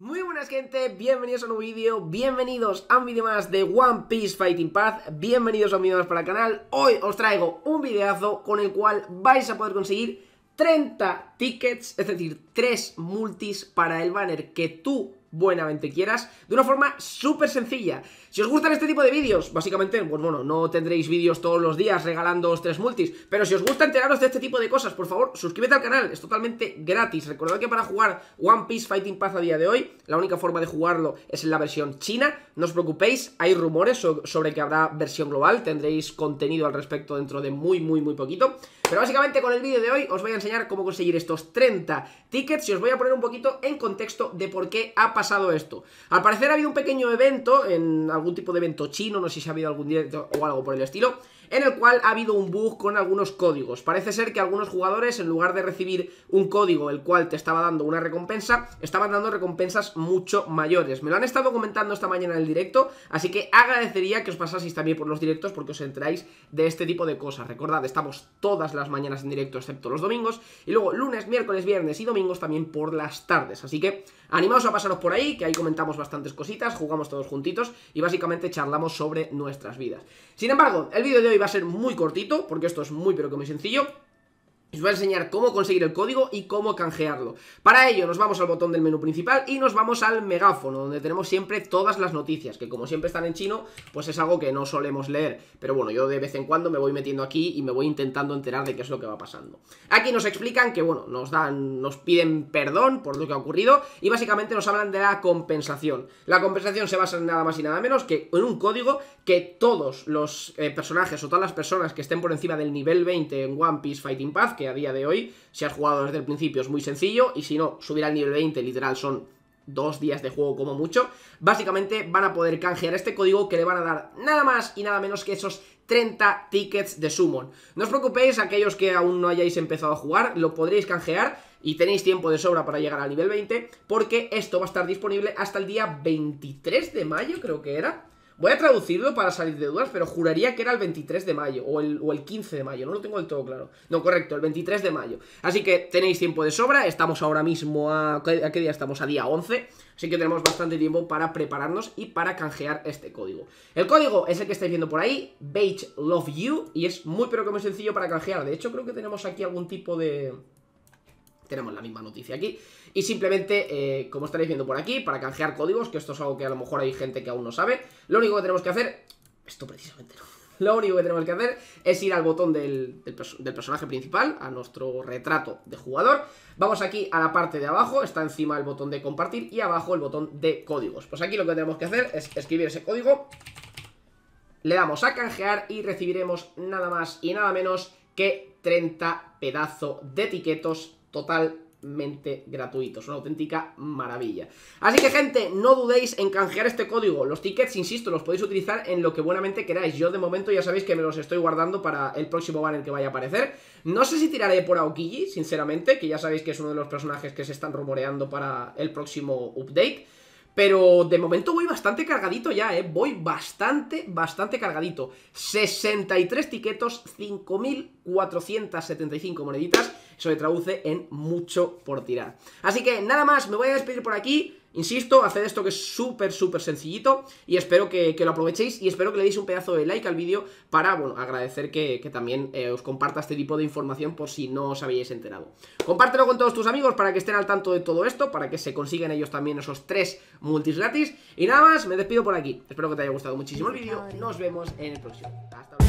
Muy buenas gente, bienvenidos a un vídeo, bienvenidos a un vídeo más de One Piece Fighting Path, bienvenidos a un vídeo más para el canal, hoy os traigo un videazo con el cual vais a poder conseguir 30 tickets, es decir, 3 multis para el banner que tú buenamente quieras, de una forma súper sencilla. Si os gustan este tipo de vídeos, básicamente, pues bueno, no tendréis vídeos todos los días regalándoos tres multis, pero si os gusta enteraros de este tipo de cosas, por favor, suscríbete al canal, es totalmente gratis. Recordad que para jugar One Piece Fighting Path a día de hoy, la única forma de jugarlo es en la versión china, no os preocupéis, hay rumores sobre que habrá versión global, tendréis contenido al respecto dentro de muy, muy, muy poquito. Pero básicamente con el vídeo de hoy os voy a enseñar cómo conseguir estos 30 tickets y os voy a poner un poquito en contexto de por qué ha pasado esto. Al parecer ha habido un pequeño evento, en algún tipo de evento chino, no sé si ha habido algún directo o algo por el estilo, en el cual ha habido un bug con algunos códigos. Parece ser que algunos jugadores, en lugar de recibir un código el cual te estaba dando una recompensa, estaban dando recompensas mucho mayores. Me lo han estado comentando esta mañana en el directo, así que agradecería que os pasaseis también por los directos porque os enteráis de este tipo de cosas. Recordad, estamos todas las mañanas en directo excepto los domingos, y luego lunes, miércoles, viernes y domingos también por las tardes. Así que animaos a pasaros por ahí, que ahí comentamos bastantes cositas, jugamos todos juntitos y básicamente charlamos sobre nuestras vidas. Sin embargo, el vídeo de hoy va a ser muy cortito, porque esto es muy pero que muy sencillo. Os voy a enseñar cómo conseguir el código y cómo canjearlo. Para ello nos vamos al botón del menú principal y nos vamos al megáfono, donde tenemos siempre todas las noticias, que como siempre están en chino, pues es algo que no solemos leer. Pero bueno, yo de vez en cuando me voy metiendo aquí y me voy intentando enterar de qué es lo que va pasando. Aquí nos explican que, bueno, nos dan, nos piden perdón por lo que ha ocurrido y básicamente nos hablan de la compensación. La compensación se basa en nada más y nada menos que en un código que todos los eh, personajes o todas las personas que estén por encima del nivel 20 en One Piece Fighting Path que a día de hoy, si has jugado desde el principio es muy sencillo, y si no, subir al nivel 20, literal, son dos días de juego como mucho, básicamente van a poder canjear este código que le van a dar nada más y nada menos que esos 30 tickets de summon. No os preocupéis, aquellos que aún no hayáis empezado a jugar, lo podréis canjear y tenéis tiempo de sobra para llegar al nivel 20, porque esto va a estar disponible hasta el día 23 de mayo, creo que era. Voy a traducirlo para salir de dudas, pero juraría que era el 23 de mayo o el, o el 15 de mayo, no lo tengo del todo claro. No, correcto, el 23 de mayo. Así que tenéis tiempo de sobra, estamos ahora mismo a... ¿A qué día estamos? A día 11. Así que tenemos bastante tiempo para prepararnos y para canjear este código. El código es el que estáis viendo por ahí, Beige Love You, y es muy pero que muy sencillo para canjear. De hecho, creo que tenemos aquí algún tipo de tenemos la misma noticia aquí. Y simplemente, eh, como estaréis viendo por aquí, para canjear códigos, que esto es algo que a lo mejor hay gente que aún no sabe, lo único que tenemos que hacer, esto precisamente no, lo único que tenemos que hacer es ir al botón del, del, personaje principal, a nuestro retrato de jugador. Vamos aquí a la parte de abajo, está encima el botón de compartir y abajo el botón de códigos. Pues aquí lo que tenemos que hacer es escribir ese código, le damos a canjear y recibiremos nada más y nada menos que 30 pedazos de etiquetos totalmente gratuitos, una auténtica maravilla. Así que gente, no dudéis en canjear este código, los tickets, insisto, los podéis utilizar en lo que buenamente queráis, yo de momento ya sabéis que me los estoy guardando para el próximo banner que vaya a aparecer, no sé si tiraré por Aokiji, sinceramente, que ya sabéis que es uno de los personajes que se están rumoreando para el próximo update, pero de momento voy bastante cargadito ya, ¿eh? Voy bastante, bastante cargadito. 63 tiquetos, 5.475 moneditas. Eso se traduce en mucho por tirar. Así que nada más, me voy a despedir por aquí. Insisto, haced esto que es súper, súper sencillito y espero que, lo aprovechéis y espero que le deis un pedazo de like al vídeo para, bueno, agradecer que, también eh, os comparta este tipo de información por si no os habíais enterado. Compártelo con todos tus amigos para que estén al tanto de todo esto, para que se consigan ellos también esos tres multis gratis. Y nada más, me despido por aquí. Espero que te haya gustado muchísimo el vídeo. Nos vemos en el próximo. Hasta luego.